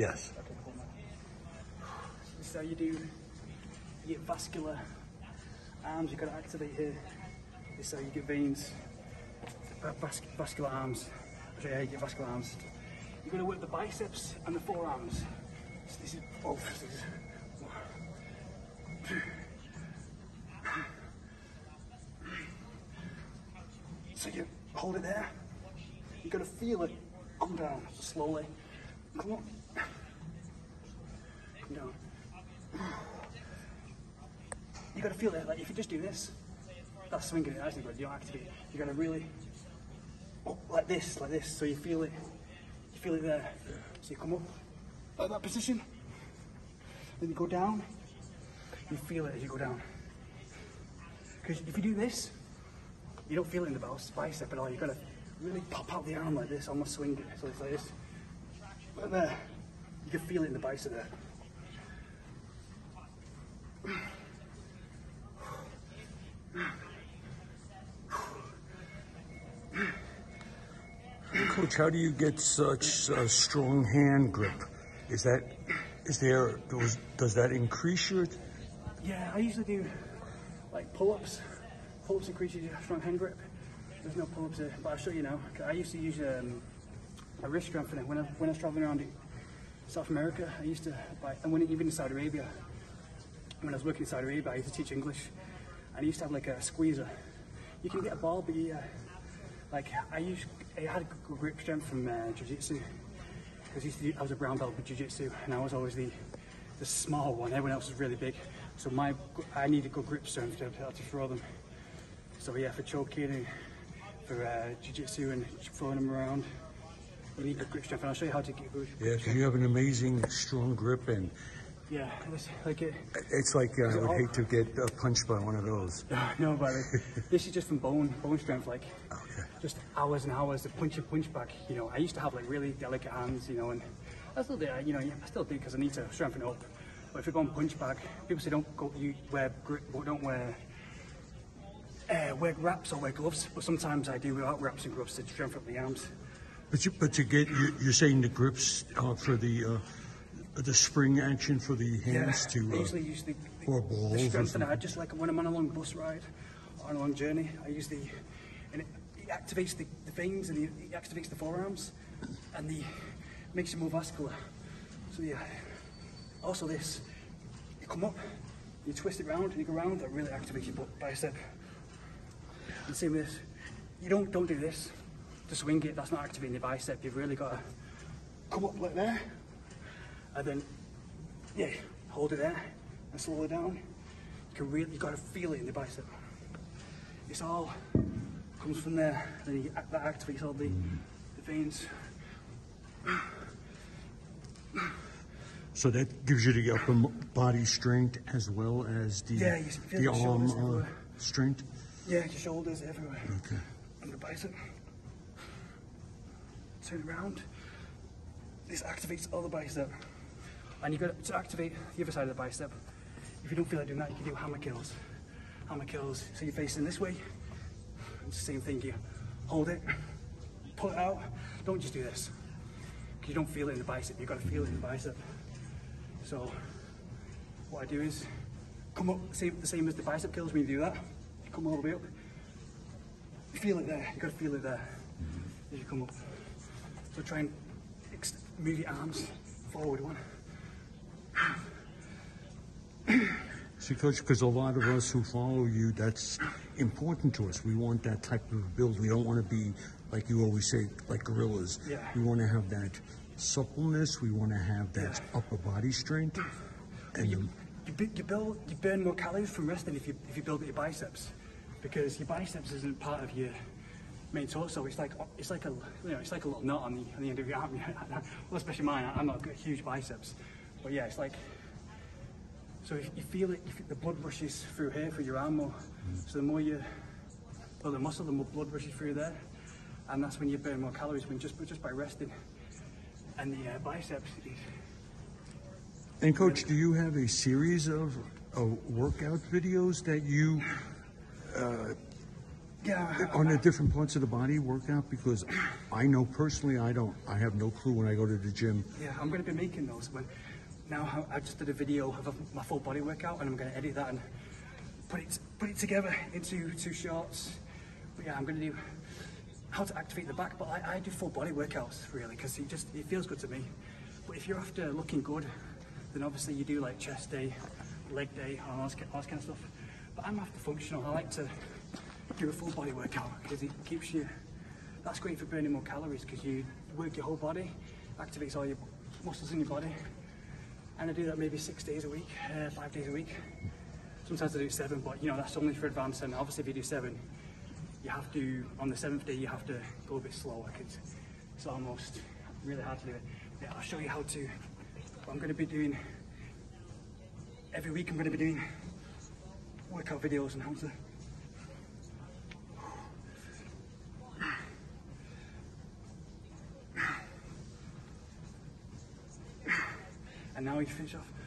Yes. How you do your vascular arms. You've got to activate here. How you get veins. Uh, vas- vascular arms. I'll show you get vascular arms. You're going to work the biceps and the forearms. So this is both. This is So you hold it there. You've got to feel it come down slowly. Come on. Come down. You got to feel it. Like if you just do this, that's swinging it actually, but you don't activate. it. You got to really like this, like this, so you feel it. You feel it there. So you come up like that position. Then you go down. You feel it as you go down. Because if you do this, you don't feel it in the bice- bicep at all. You've got to really pop out the arm like this, almost swing it. So it's like this. Like there. You can feel it in the bicep there. Coach, how do you get such a strong hand grip? Is that, is there, does, does that increase your, Yeah, I usually do like pull-ups. Pull-ups increase your strong hand grip. There's no pull-ups but I'll show you now. I used to use um, a wrist strengthener when I, when I was traveling around South America. I used to, buy, and when even in Saudi Arabia, when I was working in Saudi Arabia, I used to teach English, and I used to have like a squeezer. You can get a ball, but you, uh, like I used, I had good grip strength from uh, jiu-jitsu because I was a brown belt with jiu-jitsu, and I was always the the small one. Everyone else was really big, so my I needed good grip strength to be able to throw them. So yeah, for choke kidding, for uh, jiu-jitsu and throwing them around, you need good grip strength. And I'll show you how to get good. yeah, you have an amazing strong grip and Yeah, it's like it. it's like, uh, I would hate to get uh, punched by one of those. No, but this is just from bone, bone strength. Like, Okay. just hours and hours of punch and punch back. You know, I used to have like really delicate hands. You know, and I still do. You know, I still do because I need to strengthen it up. But if you go on punch back, people say don't go. You wear grip, but don't wear. Uh, wear wraps or wear gloves, but sometimes I do without wraps and gloves to strengthen up the arms. But you, but to get, you, you're saying the grips uh, for the, uh, the spring action for the hands I to, usually uh, use the, or the balls or strengthener. something. I just like when I'm on a long bus ride or on a long journey, I use the, and it, it activates the, the veins and it, it activates the forearms and the makes you more vascular. So yeah. Also this, you come up, you twist it round and you go round, that really activates your bicep. And same with this. You don't don't do this to swing it, that's not activating the bicep. You've really got to come up like there and then yeah, hold it there and slow it down. You can really, you got to feel it in the bicep. It's all comes from there, then you, that activates all the, the veins. So that gives you the upper body strength as well as the, Yeah, the arm uh, strength? Yeah, your shoulders everywhere. Okay. And the bicep. Turn around. This activates all the bicep. And you've got to activate the other side of the bicep. If you don't feel like doing that, you can do hammer curls. Hammer curls. So you're facing this way. It's the same thing. here. hold it, pull it out. Don't just do this. You don't feel it in the bicep. You've got to feel it in the bicep. So what I do is come up, same, the same as the bicep curls when you do that. You come all the way up. You feel it there. You got to feel it there as you come up. So try and move your arms forward one. See, Coach, because a lot of us who follow you, that's important to us. We want that type of build. We don't want to be, like you always say, like gorillas. Yeah. We want to have that suppleness. We want to have that upper body strength. And you, you, you build you burn more calories from resting if you if you build your biceps because your biceps isn't part of your main torso. It's like it's like a you know it's like a little knot on the on the end of your arm. well, especially mine. I'm not got huge biceps, but yeah, it's like. So if you feel it, you feel the blood rushes through here through your arm more. So the more you build the muscle, the more blood rushes through there, and that's when you burn more calories when just just by resting. And the uh, biceps is And coach, do you have a series of uh, workout videos that you uh, Yeah. on the different parts of the body workout? Because I know personally, I don't, I have no clue when I go to the gym. Yeah, I'm going to be making those. But now I just did a video of my full body workout, and I'm going to edit that and put it put it together into two shorts. But yeah, I'm going to do how to activate the back. But I, I do full body workouts really because it just it feels good to me. But if you're after looking good, then obviously you do like chest day, leg day, all that kind of stuff. But I'm after functional. I like to do a full body workout because it keeps you. That's great for burning more calories because you work your whole body, activates all your muscles in your body. And I do that maybe six days a week, uh, five days a week. Sometimes I do seven, but you know that's only for advanced. And obviously, if you do seven, you have to on the seventh day you have to go a bit slower because it's almost really hard to do it. Yeah, I'll show you how to. I'm to be doing every week. I'm to be doing workout videos on how to. And now you finish off.